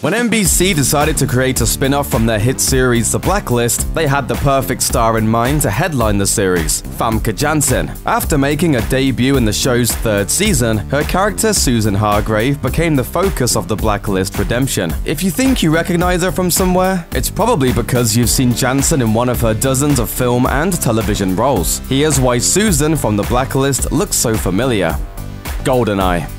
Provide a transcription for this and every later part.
When NBC decided to create a spin off from their hit series The Blacklist, they had the perfect star in mind to headline the series, Famke Janssen. After making a debut in the show's third season, her character Susan Hargrave became the focus of The Blacklist redemption. If you think you recognize her from somewhere, it's probably because you've seen Janssen in one of her dozens of film and television roles. Here's why Susan from The Blacklist looks so familiar. GoldenEye.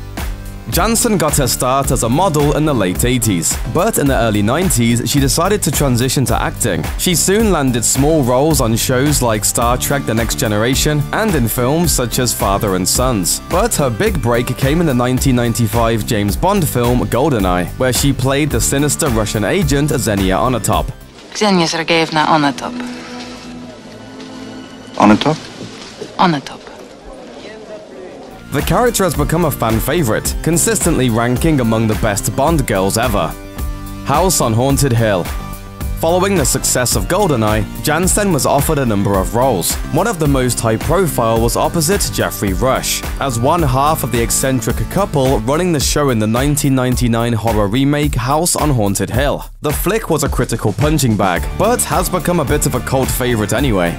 Janssen got her start as a model in the late 80s, but in the early 90s, she decided to transition to acting. She soon landed small roles on shows like Star Trek The Next Generation and in films such as Father and Sons. But her big break came in the 1995 James Bond film GoldenEye, where she played the sinister Russian agent Xenia Onatop. Xenia Sergeyevna Onatop. Onatop? Onatop. The character has become a fan favorite, consistently ranking among the best Bond girls ever. House on Haunted Hill Following the success of GoldenEye, Janssen was offered a number of roles. One of the most high profile was opposite Geoffrey Rush, as one half of the eccentric couple running the show in the 1999 horror remake House on Haunted Hill. The flick was a critical punching bag, but has become a bit of a cult favorite anyway.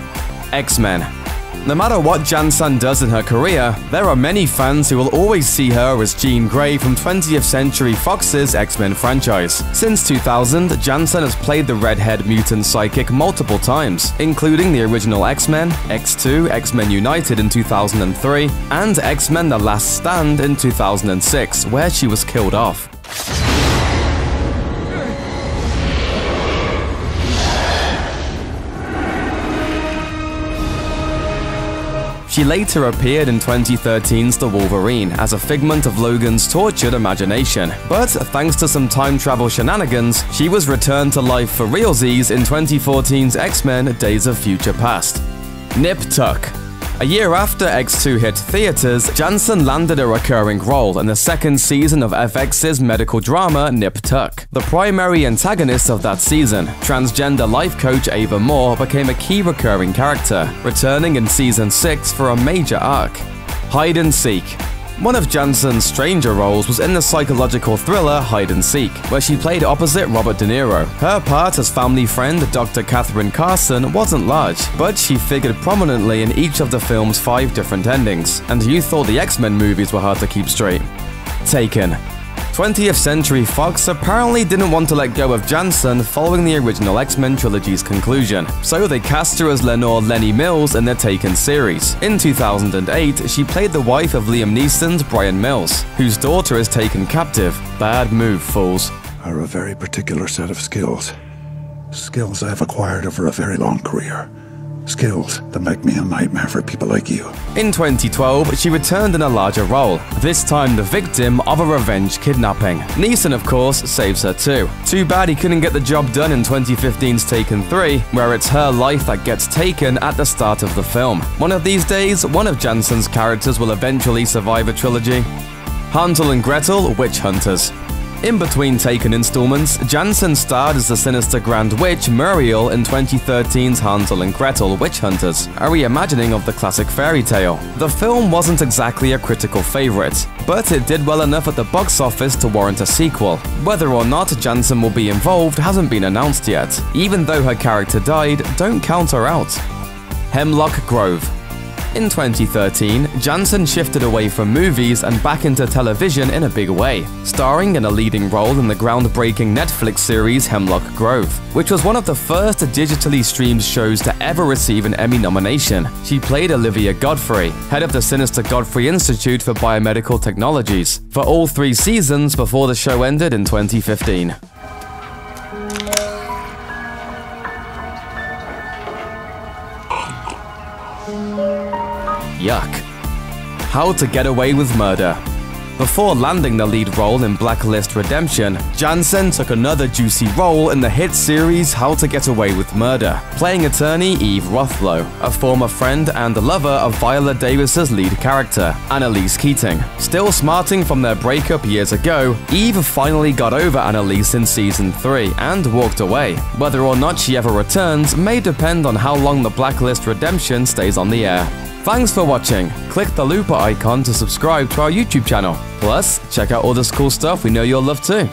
X-Men no matter what Janssen does in her career, there are many fans who will always see her as Jean Grey from 20th Century Fox's X-Men franchise. Since 2000, Janssen has played the redhead mutant psychic multiple times, including the original X-Men, X2, X-Men United in 2003, and X-Men The Last Stand in 2006, where she was killed off. She later appeared in 2013's The Wolverine as a figment of Logan's tortured imagination, but thanks to some time travel shenanigans, she was returned to life for realsies in 2014's X-Men Days of Future Past. Nip Tuck a year after X2 hit theaters, Janssen landed a recurring role in the second season of FX's medical drama Nip Tuck. The primary antagonist of that season, transgender life coach Ava Moore, became a key recurring character, returning in season 6 for a major arc. Hide and Seek one of Janssen's stranger roles was in the psychological thriller Hide and Seek, where she played opposite Robert De Niro. Her part as family friend Dr. Catherine Carson wasn't large, but she figured prominently in each of the film's five different endings, and you thought the X-Men movies were hard to keep straight. Taken 20th Century Fox apparently didn't want to let go of Janssen following the original X-Men trilogy's conclusion, so they cast her as Lenore Lenny Mills in their Taken series. In 2008, she played the wife of Liam Neeson's Brian Mills, whose daughter is taken captive. Bad move, fools. Are a very particular set of skills. Skills I've acquired over a very long career. Skills that make me a nightmare for people like you. In 2012, she returned in a larger role, this time the victim of a revenge kidnapping. Neeson, of course, saves her too. Too bad he couldn't get the job done in 2015's Taken 3, where it's her life that gets taken at the start of the film. One of these days, one of Janssen's characters will eventually survive a trilogy. Hansel and Gretel, Witch Hunters. In between Taken installments, Janssen starred as the sinister Grand Witch Muriel in 2013's Hansel and Gretel Witch Hunters, a reimagining of the classic fairy tale. The film wasn't exactly a critical favorite, but it did well enough at the box office to warrant a sequel. Whether or not Janssen will be involved hasn't been announced yet. Even though her character died, don't count her out. Hemlock Grove in 2013, Janssen shifted away from movies and back into television in a big way, starring in a leading role in the groundbreaking Netflix series Hemlock Grove, which was one of the first digitally streamed shows to ever receive an Emmy nomination. She played Olivia Godfrey, head of the Sinister Godfrey Institute for Biomedical Technologies, for all three seasons before the show ended in 2015. Yuck. How to Get Away with Murder. Before landing the lead role in Blacklist Redemption, Janssen took another juicy role in the hit series How to Get Away with Murder, playing attorney Eve Rothlo, a former friend and lover of Viola Davis's lead character, Annalise Keating. Still smarting from their breakup years ago, Eve finally got over Annalise in season 3 and walked away. Whether or not she ever returns may depend on how long the Blacklist Redemption stays on the air. Thanks for watching. Click the looper icon to subscribe to our YouTube channel. Plus, check out all this cool stuff we know you'll love too.